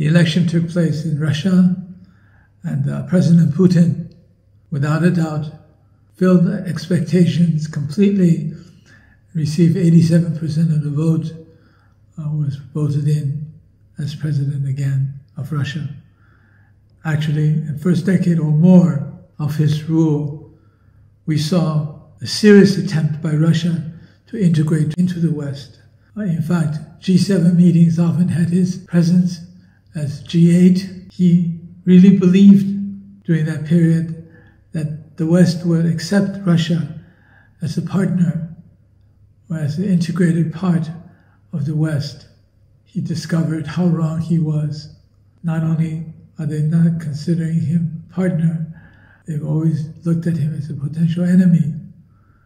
The election took place in Russia, and uh, President Putin, without a doubt, filled the expectations completely, received 87% of the vote, uh, was voted in as president again of Russia. Actually, in the first decade or more of his rule, we saw a serious attempt by Russia to integrate into the West. Uh, in fact, G7 meetings often had his presence as G8. He really believed during that period that the West would accept Russia as a partner or as an integrated part of the West. He discovered how wrong he was. Not only are they not considering him partner, they've always looked at him as a potential enemy.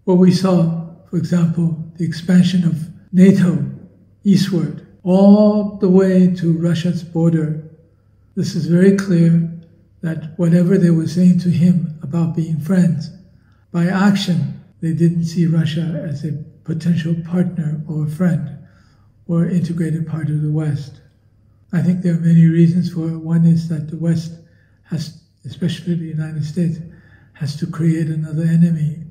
What we saw, for example, the expansion of NATO eastward, all the way to Russia's border. This is very clear that whatever they were saying to him about being friends, by action, they didn't see Russia as a potential partner or friend or integrated part of the West. I think there are many reasons for it. One is that the West has, especially the United States, has to create another enemy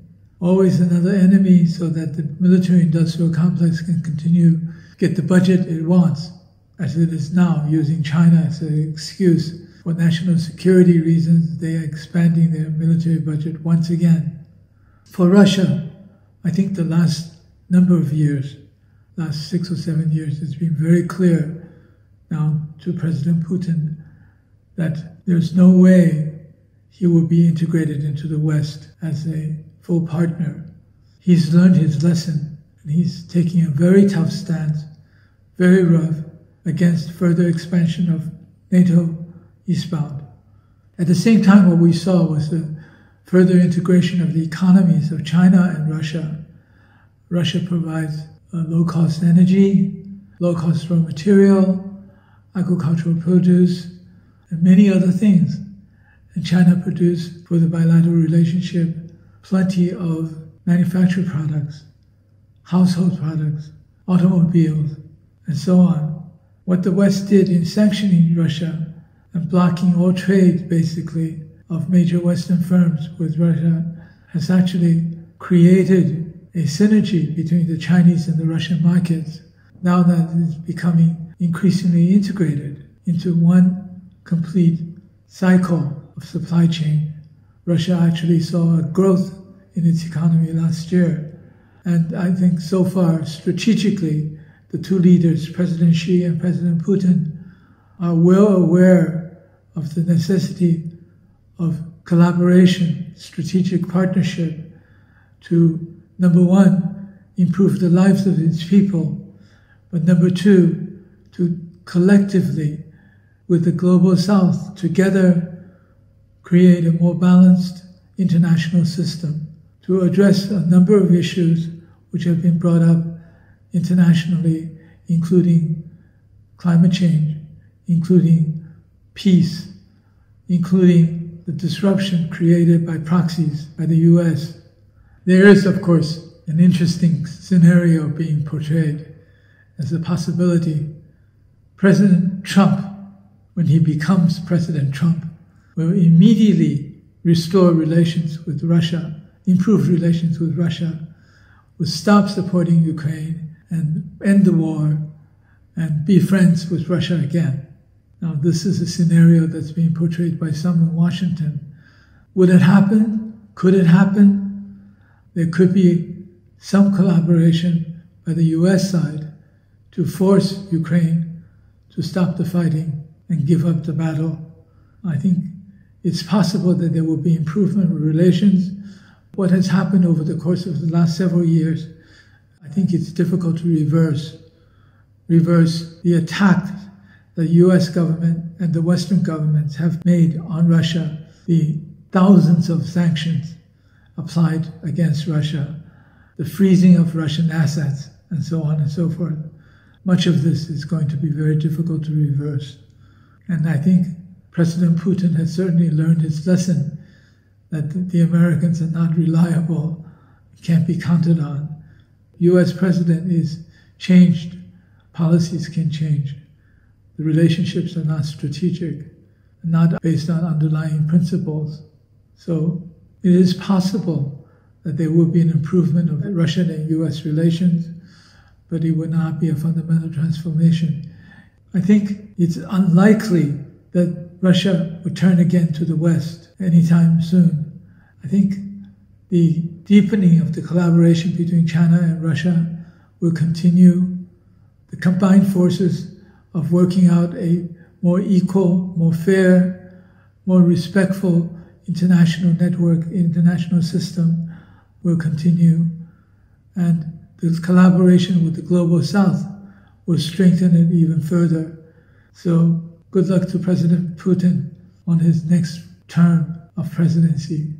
always another enemy so that the military industrial complex can continue get the budget it wants as it is now using china as an excuse for national security reasons. They are expanding their military budget once again. For russia i think the last number of years last six or seven years it's been very clear now to president putin that there's no way he will be integrated into the west as a full partner. He's learned his lesson and he's taking a very tough stance, very rough, against further expansion of NATO eastbound. At the same time, what we saw was the further integration of the economies of China and Russia. Russia provides uh, low cost energy, low cost raw material, agricultural produce, and many other things. And China produced for the bilateral relationship plenty of manufactured products, household products, automobiles, and so on. What the West did in sanctioning Russia and blocking all trade, basically, of major Western firms with Russia has actually created a synergy between the Chinese and the Russian markets. Now that it's becoming increasingly integrated into one complete cycle of supply chain Russia actually saw a growth in its economy last year. And I think so far, strategically, the two leaders, President Xi and President Putin, are well aware of the necessity of collaboration, strategic partnership to, number one, improve the lives of its people, but number two, to collectively, with the global south, together create a more balanced international system to address a number of issues which have been brought up internationally, including climate change, including peace, including the disruption created by proxies by the US. There is, of course, an interesting scenario being portrayed as a possibility. President Trump, when he becomes President Trump, will immediately restore relations with Russia, improve relations with Russia, will stop supporting Ukraine and end the war and be friends with Russia again. Now, this is a scenario that's being portrayed by some in Washington. Would it happen? Could it happen? There could be some collaboration by the US side to force Ukraine to stop the fighting and give up the battle. I think it's possible that there will be improvement in relations. What has happened over the course of the last several years, I think it's difficult to reverse. Reverse the attack the US government and the Western governments have made on Russia, the thousands of sanctions applied against Russia, the freezing of Russian assets, and so on and so forth. Much of this is going to be very difficult to reverse. And I think President Putin has certainly learned his lesson that the Americans are not reliable, can't be counted on. U.S. president is changed, policies can change, the relationships are not strategic, not based on underlying principles. So it is possible that there will be an improvement of Russian and US relations, but it would not be a fundamental transformation. I think it's unlikely that Russia would turn again to the West anytime soon. I think the deepening of the collaboration between China and Russia will continue. The combined forces of working out a more equal, more fair, more respectful international network, international system will continue. And the collaboration with the global south will strengthen it even further. So good luck to President Putin on his next term of presidency.